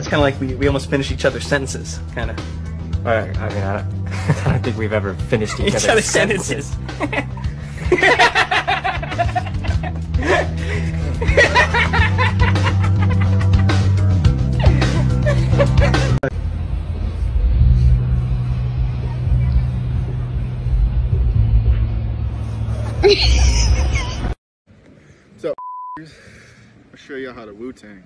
It's kind of like we, we almost finish each other's sentences, kind of. I, I mean, I don't, I don't think we've ever finished each, Each other's, other's sentences. sentences. So, I'll show you how to Wu Tang.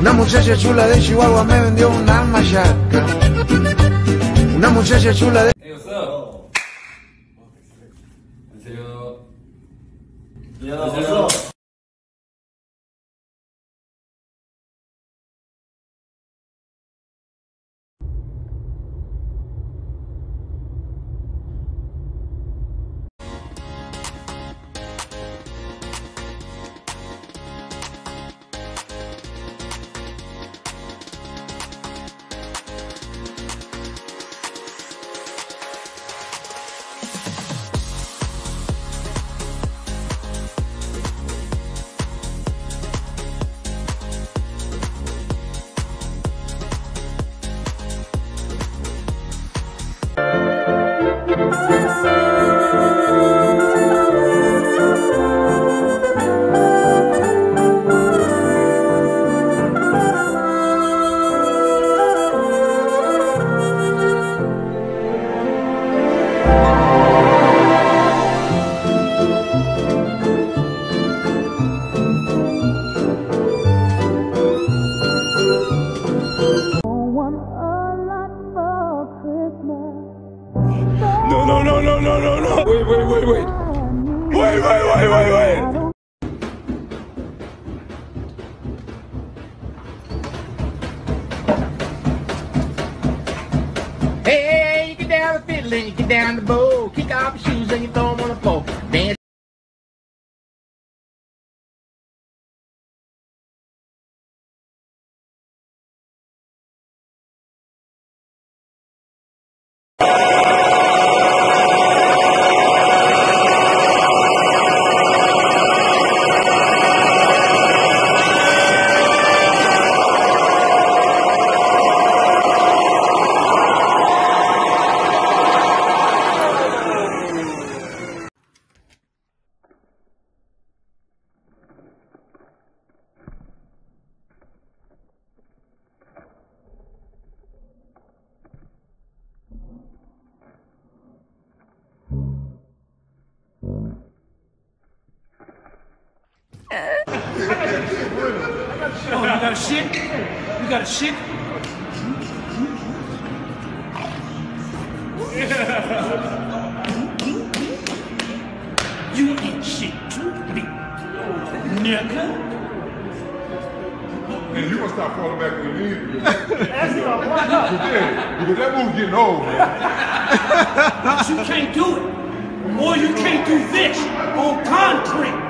Una muchacha chula de Chihuahua me vendió una machaca. Una muchacha chula de... no, no. Wait, wait, wait, wait. Wait, wait, wait, wait, wait. Hey, you get down the fiddle you get down the bow. Kick off your shoes and you throw them on the floor. Dance. Oh, you got a shit? You got a shit? You ain't shit to me, nigga. Man, you gonna stop falling back on your knees. That's not yeah, because that move getting old, man. But you can't do it. Or you can't do this on concrete.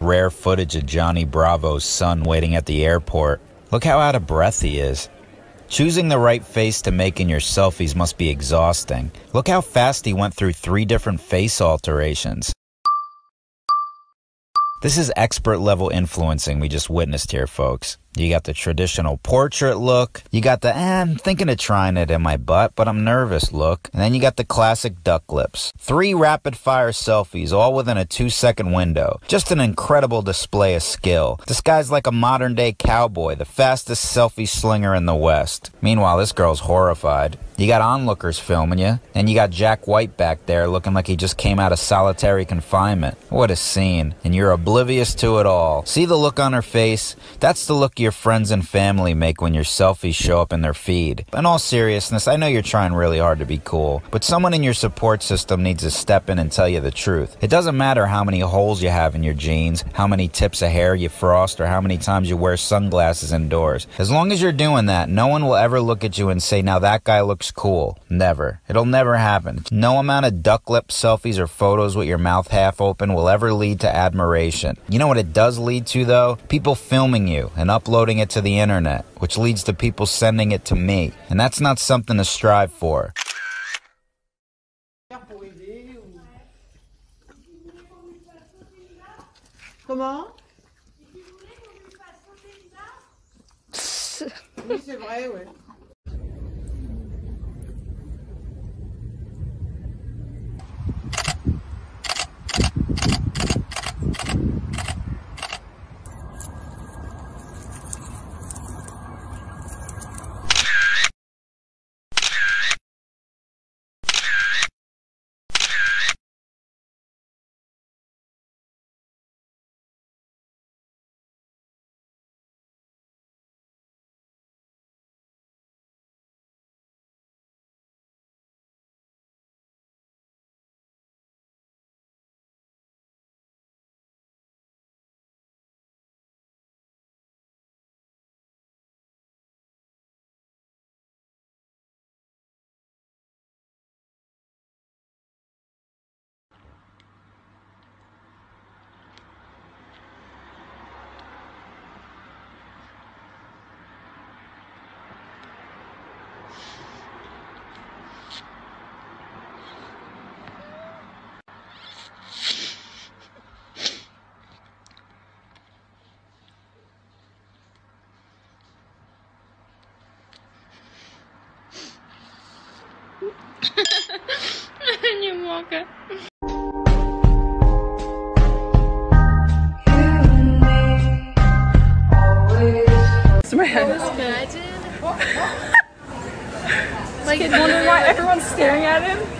Rare footage of Johnny Bravo's son waiting at the airport. Look how out of breath he is. Choosing the right face to make in your selfies must be exhausting. Look how fast he went through three different face alterations. This is expert level influencing we just witnessed here, folks. You got the traditional portrait look. You got the, eh, I'm thinking of trying it in my butt, but I'm nervous look. And then you got the classic duck lips. Three rapid fire selfies, all within a two second window. Just an incredible display of skill. This guy's like a modern day cowboy, the fastest selfie slinger in the West. Meanwhile, this girl's horrified. You got onlookers filming you, and you got Jack White back there looking like he just came out of solitary confinement. What a scene. And you're oblivious to it all. See the look on her face? That's the look your friends and family make when your selfies show up in their feed. In all seriousness, I know you're trying really hard to be cool, but someone in your support system needs to step in and tell you the truth. It doesn't matter how many holes you have in your jeans, how many tips of hair you frost, or how many times you wear sunglasses indoors. As long as you're doing that, no one will ever look at you and say, now that guy looks cool. Never. It'll never happen. No amount of duck lip selfies or photos with your mouth half open will ever lead to admiration. You know what it does lead to, though? People filming you and uploading it to the internet, which leads to people sending it to me. And that's not something to strive for. Comment Oui, c'est vrai, ouais. Mogę. Imagine. like wondering why everyone's staring at him.